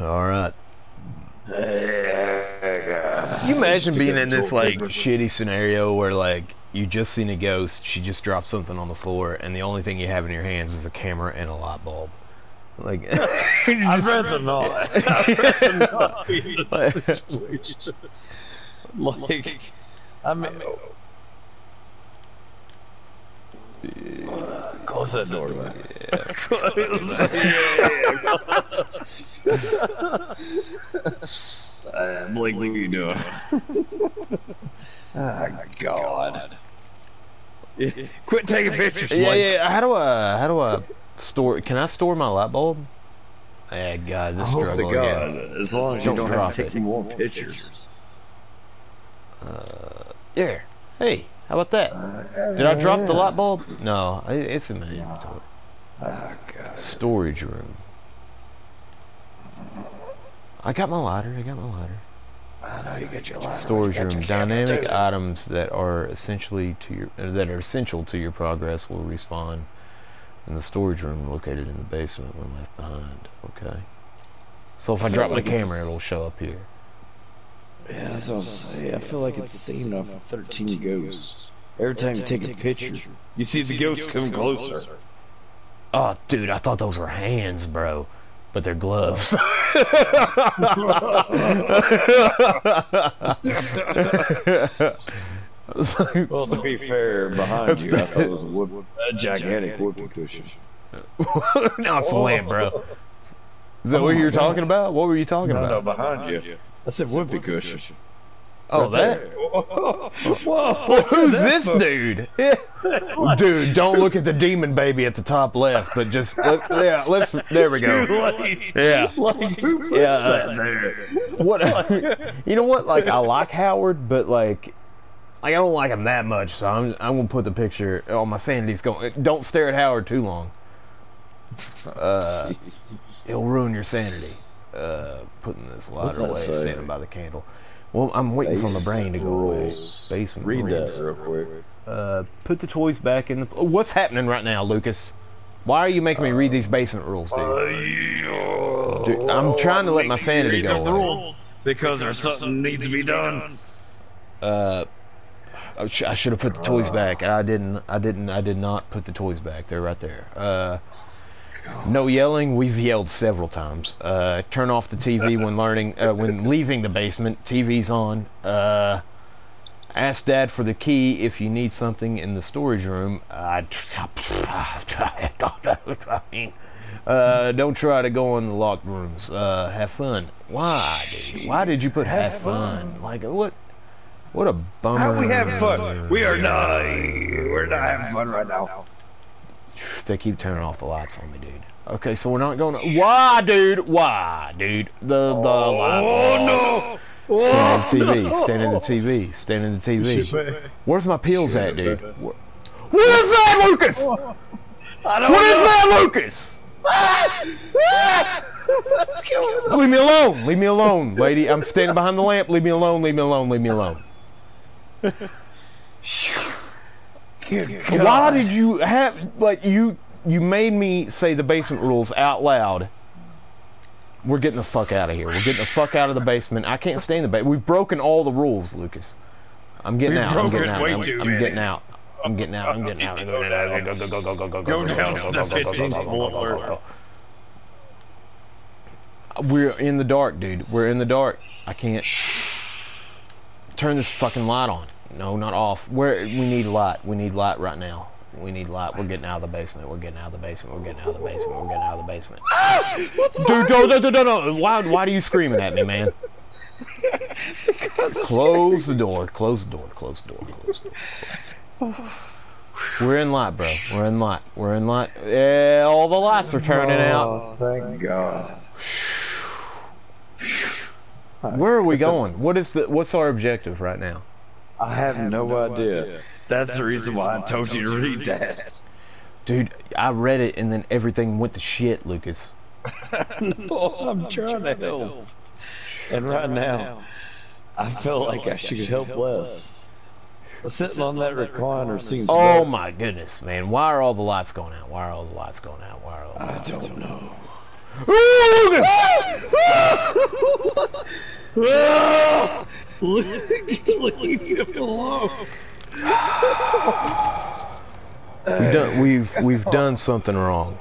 All right. You imagine being in this like shitty scenario where like you just seen a ghost, she just dropped something on the floor, and the only thing you have in your hands is a camera and a light bulb. Like I'd rather not. I'd rather not be in this situation. Like, I mean, close that door, man. Close. uh, Blake, what are you doing? oh, God. Yeah, Quit taking pictures, Yeah, Blake. yeah. How do I? How do I store? Can I store my light bulb? Yeah, God, this I hope to God, again. as long as you Don't don't drop have to take it. more pictures. Uh, there. Hey, how about that? Did I drop the light bulb? No, it's in my inventory. Oh, God. Storage room. I got my lighter. I got my lighter. I know you got your lighter. Storage you room. Dynamic too. items that are essentially to your uh, that are essential to your progress will respawn in the storage room located in the basement when left behind. Okay. So if I, I drop like the camera, it'll show up here. Yeah, that's what I'm saying. I feel like it's the same of 13 ghosts. Every time you take a picture, you see the ghosts come closer. Oh, dude, I thought those were hands, bro. But they're gloves. Well, to be fair, behind you, I thought it was a, whoop, a gigantic whoopee cushion. now it's lamp, bro. Is that what you were oh talking about? What were you talking No, no, about? behind you. I said cushion. oh, that? Whoa, Well, who's this dude? dude, don't look at the demon baby at the top left, but just yeah, let's. There we Too go. late. Yeah. Like, Yeah, uh? What? you know what? Like I like Howard, but like, like I don't like him that much. So I'm I'm gonna put the picture. Oh, my sanity's going. Don't stare at Howard too long. Uh, it'll ruin your sanity. Uh, putting this What's lighter that away, say? standing by the candle. Well, I'm waiting for my brain to go away. Rules. Basement Read rules. that real quick. Uh, put the toys back in the. What's happening right now, Lucas? Why are you making me read these basement rules, dude? Dude, I'm trying to let my sanity go The away. rules because there's something needs to be done. Uh, I sh- I should have put the toys back. I didn't. I didn't. I did not put the toys back. They're right there. Uh, no yelling. We've yelled several times. Uh, turn off the TV when learning. Uh, when leaving the basement. TV's on. Uh, ask Dad for the key if you need something in the storage room. I. Uh, don't try to go in the locked rooms. Uh, have fun. Why, dude? Why did you put have, Have fun? fun. Like what? What a bummer. How we have fun? We are not. We're not having fun right now. They keep turning off the lights on me, dude. Okay, so we're not going. to... Why, dude? Why, dude? The the oh, light. Oh no! Stand in the Oh, TV. no! Stand in the TV. Stand in the TV. Where's my pills at, dude? Wh- What is that, Lucas? Oh. I don't What is know. that, Lucas? Let's go. Leave me alone. Leave me alone, lady. I'm standing behind the lamp. Leave me alone. Leave me alone. Leave me alone. Why did you have like you you made me say the basement rules out loud? We're getting the fuck out of here. We're getting the fuck out of the basement. I can't stay in the basement. We've broken all the rules, Lucas. I'm getting We've out. I'm getting out. way I'm, too I'm many. getting out. I'm getting out. I'm getting out. Go. Go go go go go go Go down to the 15th floor. We're in the dark, dude. We're in the dark. I can't turn this fucking light on. No, not off. Where we need light. We need light right now. We need light. We're getting out of the basement. We're getting out of the basement. We're getting out of the basement. We're getting out of the basement. Dude, no, no, no, no, no. Why, why are you screaming at me, man? Close the door. Close the door. Close the door. Close the door. We're in light, bro. We're in light. We're in light. Yeah, all the lights are turning oh, out. Oh, thank God. Where are we going? What is the? What's our objective right now? I have no idea. That's the reason why I told you to read that. Dude, I read it and then everything went to shit, Lucas. No, I'm trying to help. And right now, I feel like I should help less. Sitting on that recliner seems Oh better. my goodness, man. Why are all the lights going out? Why are all the lights going out? Why are all the lights I lights don't know. Ooh, ah! Lucas! Leave him alone. We've done, we've, we've done something wrong.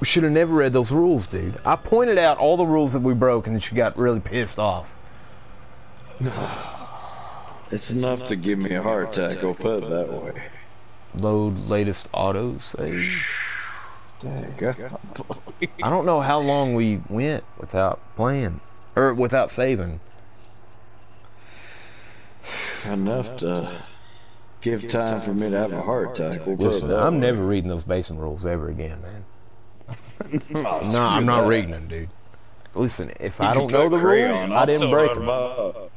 We should have never read those rules, dude. I pointed out all the rules that we broke, and she got really pissed off. It's enough to give me a heart attack, I'll put it that way. Load latest auto save. Dang, I don't know how long we went without playing, or without saving. Enough to give time for me to have a heart attack. We'll Listen, I'm way. never reading those basement rules ever again, man. Oh, No, screw I'm not that. reading them, dude. Listen, if You I don't know the crayon, rules, I'll didn't break write them. up.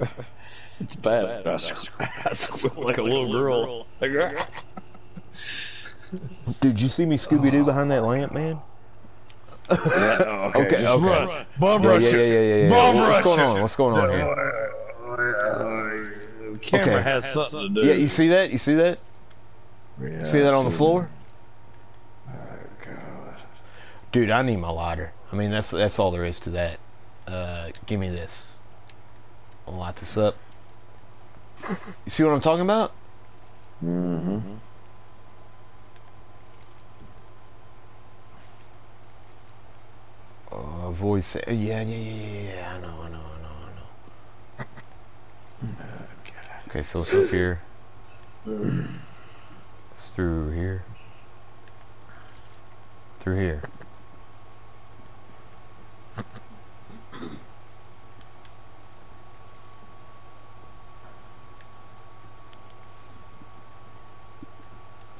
It's bad. I squeal, I squeal like a little girl. Like, "Ah." Dude, you see me Scooby Doo behind that lamp, man? Yeah, oh, okay, Okay, just okay. run. Bomb Yeah, rush yeah, yeah, yeah, yeah. yeah. Bomb What's rush going on? What's going on here? The camera Okay. has something to do. Yeah, you see that? You see that? Yeah, See that I on the see floor? Oh, God. Dude, I need my lighter. I mean, that's that's all there is to that. Uh, give me this. I'll light this up. You see what I'm talking about? Mm-hmm. Uh, voice. Yeah, yeah, yeah, yeah, yeah. I know, I know, I know, I know. Okay, so it's up here. It's through here. Through here.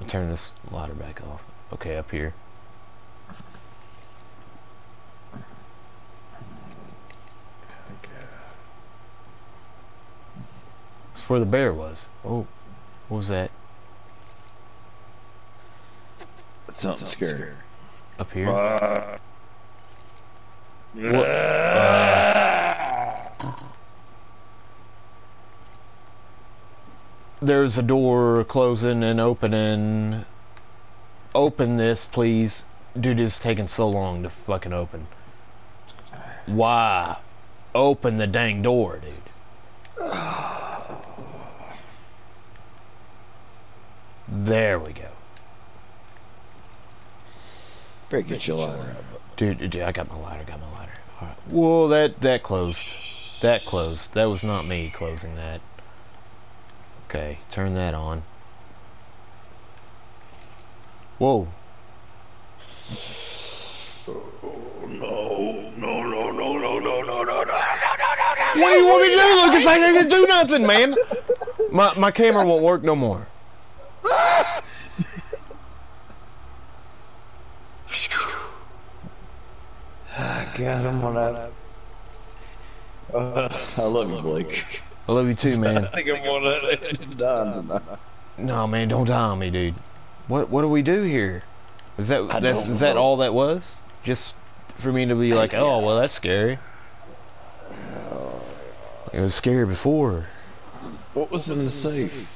Turn this lighter back off. Okay, up here. That's where the bear was. Oh, what was that? Something scary. Up here? Uh, What? There's a door closing and opening. Open this, please. Dude, it's taking so long to fucking open. Why? Open the dang door, dude. There we go. Better get your lighter. Dude, dude, I got my lighter, got my lighter. Alright. Whoa, that, that closed. That closed. That was not me closing that. Okay, turn that on. Whoa. No, no, no, no, no, no, no, no, no, no. What do you want me to do, Lucas? I can't do nothing, man. My, my camera won't work no more. I got him on that. Uh, I love you, Blake. I love you too, man. I think I'm gonna die tonight. No, man, don't die on me, dude. What what do we do here? Is that I that's don't is that all that was? Just for me to be like, oh well, that's scary. It was scary before. What was in the safe?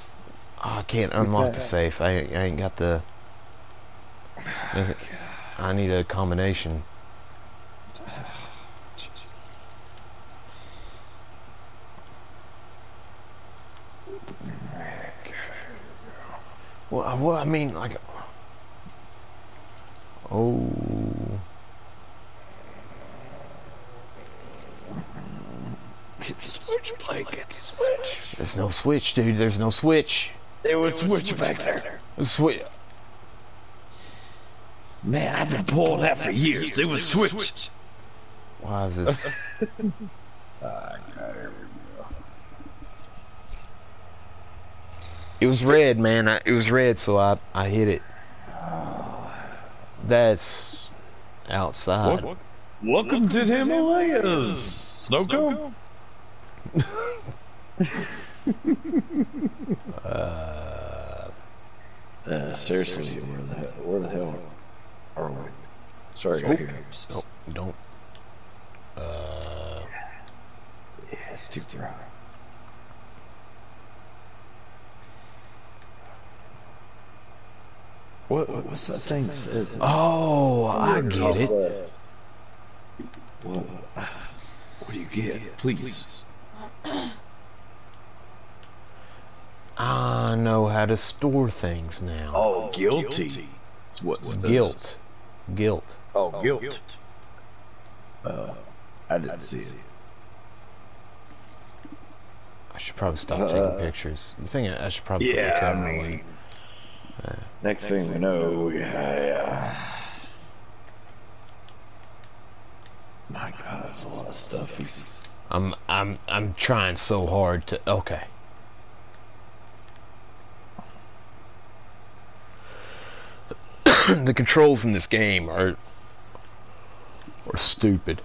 Oh, I can't unlock the safe. I, I ain't got the. I need a combination. Well, uh, I- well, I mean, like. Oh. Hit the switch, Blake. Hit the switch. There's no switch, dude. There's no switch. There was a switch back there. Switch. Man, I've been pulling that for years. It was switched. Why is this? Ah, It was red, man. I, it was red, so I I hit it. That's outside. Welcome to the Himalayas, Snow cone. Uh, Uh, seriously, where the hell, where the hell are we? Sorry, I hear oh, don't. Uh, Yeah, it's too bright. What, what's that thing says? Oh, I get it. What? What do you get? Please. I know how to store things now. Oh, guilty. It's what's Guilt. Guilt. Oh, guilt. Uh, I didn't see it. I should probably stop Uh, taking pictures. You think I I should probably put the Yeah, I camera mean, away? Next thing we know, yeah, yeah. My God, that's a lot of stuff. I'm I'm I'm trying so hard to okay. the controls in this game are are stupid.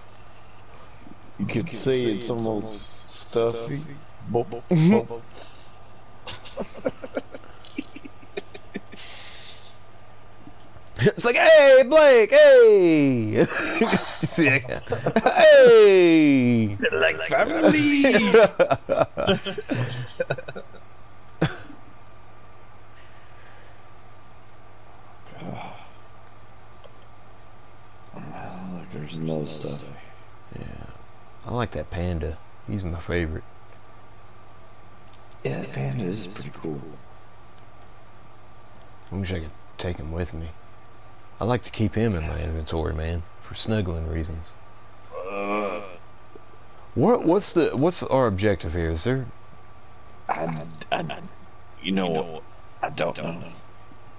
you can see it's almost stuffy. Bop, bop, Mhm. bop. It's like, hey, Blake, hey, See, I got- hey. like family. Look, there's no stuff. yeah, I like that panda. He's my favorite. Yeah, that panda is pretty cool. I wish I could take him with me. I like to keep him in my inventory, man, for snuggling reasons. What what's the what's our objective here? Is there I, I, you know what? I don't know.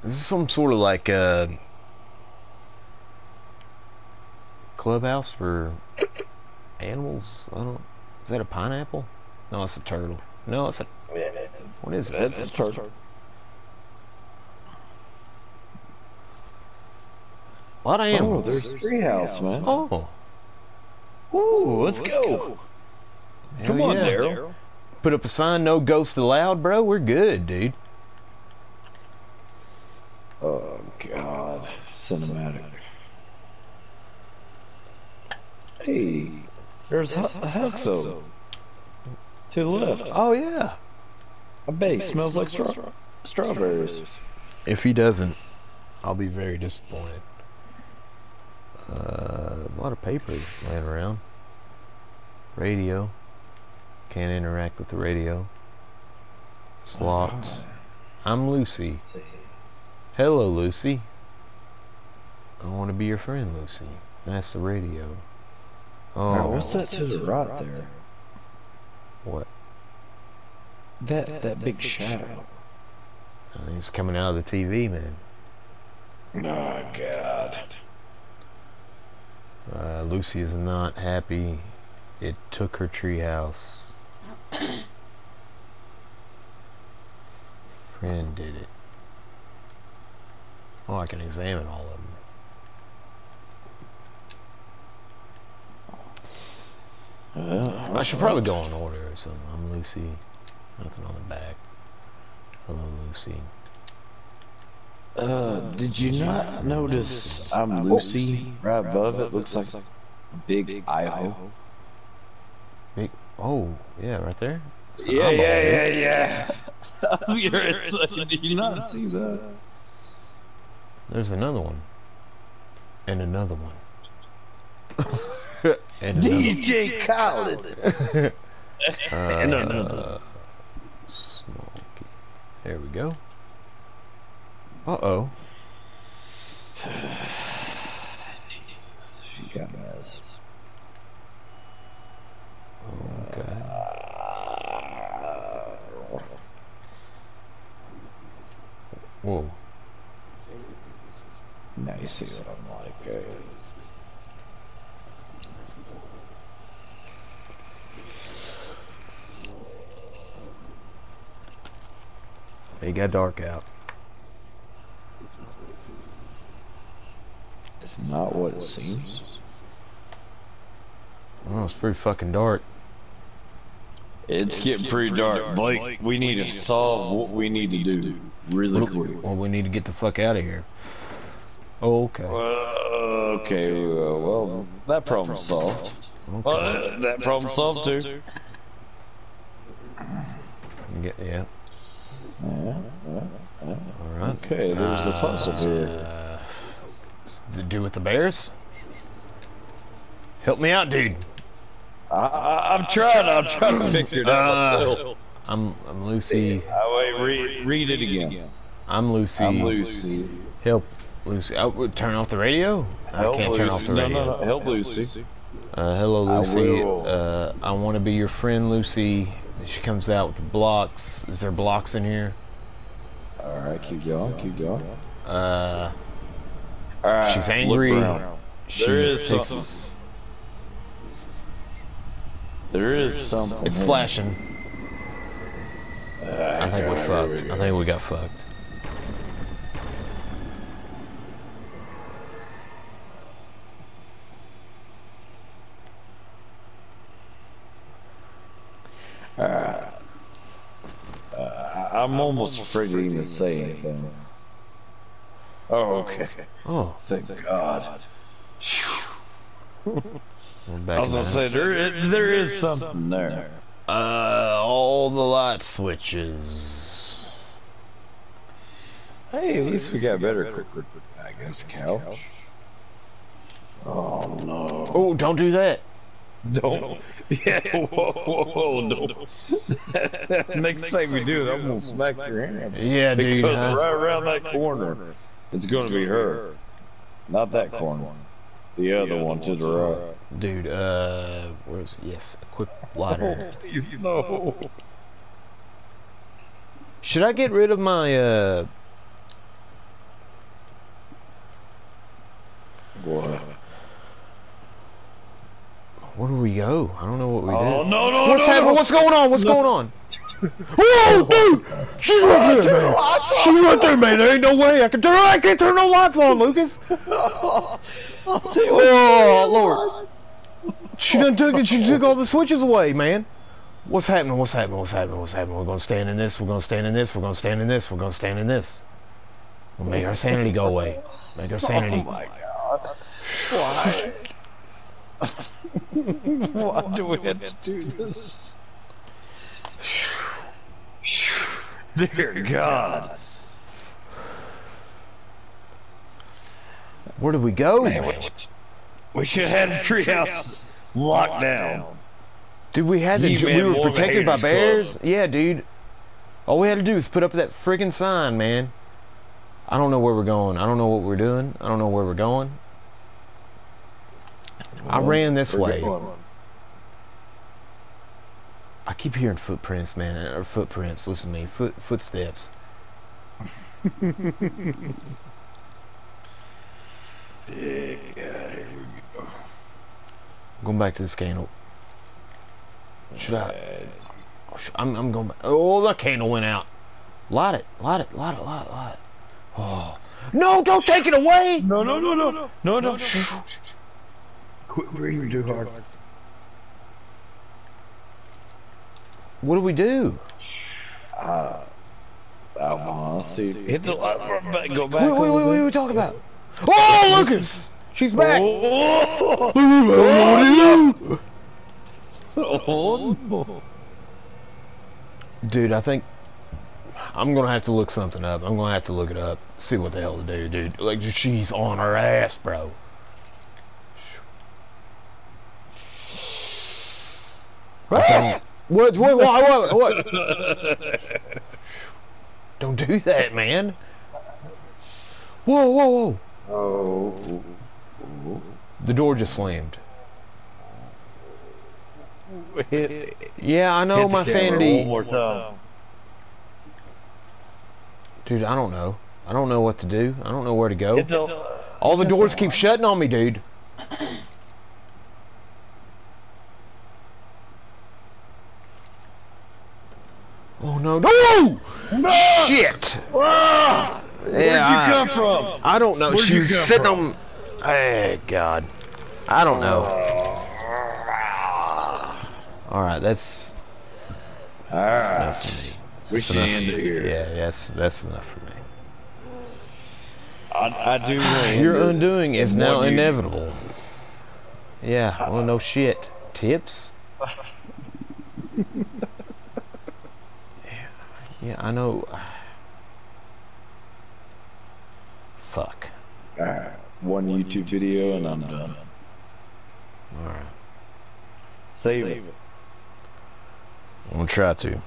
is this some sort of like uh clubhouse for animals? I don't. Is that a pineapple? No, it's a turtle. No, it's a. Yeah, it's, What is it? That's a turtle. A lot of Oh, animals. there's treehouse, man. Oh. oh, Ooh, let's go. Come on, yeah. Daryl. Put up a sign, no ghosts allowed, bro. We're good, dude. Oh God, cinematic. Hey, there's Hu- Huxo. To the left. Oh yeah. A bet he smells like straw strawberries. If he doesn't, I'll be very disappointed. Uh, a lot of papers laying around. Radio. Can't interact with the radio. It's locked. I'm Lucy. Hello, Lucy. I want to be your friend, Lucy. That's the radio. Oh, Oh, what's that to the right there? what? That that big shadow. I think it's coming out of the TV, man. Oh God. Uh, Lucy is not happy. It took her treehouse. Friend did it. Oh, I can examine all of them. Uh, I should probably go in order or something. I'm Lucy. Nothing on the back. Hello, Lucy. Uh, did you not notice I'm Lucy right above it? Looks like a big Idaho. Big. Oh, yeah, right there. It's an Yeah, eyeball, yeah, yeah, yeah. I was gonna say, did you not see that? There's another one. And another one. and another DJ Khaled. Uh, And another. Smoky. There we go. Uh oh. Jesus, she got mess. Okay. Whoa. Now you see what I'm like. Uh, It got dark out. It's not what it seems. Oh, it's pretty fucking dark. It's getting pretty dark. Blake, we need to solve what we need to do really quick. Well, we need to get the fuck out of here. Oh, okay. Uh, okay, uh, well, that problem's solved. okay. Uh, that problem solved too. Get- yeah. Yeah. All right. Okay, there's a puzzle here. To do with the bears? Help me out, dude. I, I, I'm trying. I'm trying to figure it out Uh, myself. I'm I'm Lucy. Oh, wait, read, read it again. I'm Lucy. I'm Lucy. Help Lucy. I would turn off the radio. Help I can't Lucy. turn off the radio. no, no. Help Lucy. Uh, hello, Lucy. will. Uh, I want to be your friend, Lucy. She comes out with the blocks. Is there blocks in here? All right, keep going. Keep going. Uh, All right, She's angry. around. she There is takes- something. There is something. It's here. flashing. Ah, I think we're fucked. we I think we got fucked. Ah, ah, I- I'm almost afraid to even say anything. Oh, okay. Oh, Thank God. we're back I was gonna the say house. there is, there is something there. Uh, all the light switches. Hey, at least we got better. quick I guess couch. Oh no! Oh, don't do that. Don't. Yeah. Whoa, whoa, whoa! Don't. Next time we do it, I'm gonna smack your hand. Yeah, dude. Because huh? right around that corner, it's gonna be her. Not that corner. The other one to the right. Dude, uh, where's yes, equip lighter. Please no. Should I get rid of my uh? What? Where do we go? I don't know what we Oh do. no no What's no! happening? no. What's going on? What's going on? Whoa, dude! She's right there, man. She's right there, man. There ain't no way I can turn. I can't turn no lights on, Lucas. Oh Lord! She done took it. She took all the switches away, man. What's happening? What's happening? What's happening? What's happening? We're gonna stand in this. We're gonna stand in this. We're gonna stand in this. We're gonna stand in this. We'll make our sanity go away. Make our sanity. Oh my god. Why? Why do we have to do this? Dear God. Where do we go? Man, we, we should have had a treehouse locked down. Dude, we had the, we were protected by Haters Club. bears. Yeah, dude. All we had to do was put up that friggin' sign, man. I don't know where we're going. I don't know what we're doing. I don't know where we're going. I ran this We're way. I keep hearing footprints, man. Uh, or footprints. Listen to me. Foot footsteps. Big guy, here we go. going back to this candle. Should I? oh, sh- I'm, I'm going back. Oh, the candle went out. Light it. Light it. Light it. Light it. Light it. Oh. No, don't take it away! No, no, no, no, no, no, no. shh, shh, shh. Quit breathing too hard. What do we do? Uh, I want to see. Hit the light. Back, go back. Wait, wait, wait, wait, what are we talking about? Oh, Lucas! She's back! Oh, What oh, no. Dude, I think I'm gonna have to look something up. I'm gonna have to look it up, see what the hell to do, dude. Like, she's on her ass, bro. Don't- What? What? What? What? what? Don't do that, man. Whoa, whoa, whoa! Oh. The door just slammed. Hit, Yeah, I know my camera sanity. One more time. Dude, I don't know. I don't know what to do. I don't know where to go. The, All the doors keep shutting on me, dude. Oh no, no! Shit! Ah! Where'd Yeah, you I- come from? I don't know. Where'd she you was sitting from? on. Hey, God. I don't know. All right, that's All enough right. for me. We should end it here. Yeah, that's that's enough for me. I, I do. end Your undoing is now unit. inevitable. Yeah, well, no shit. Tips? Yeah, I know. Fuck. Alright. One YouTube video and I'm done. Alright. Save it. I'm gonna try to.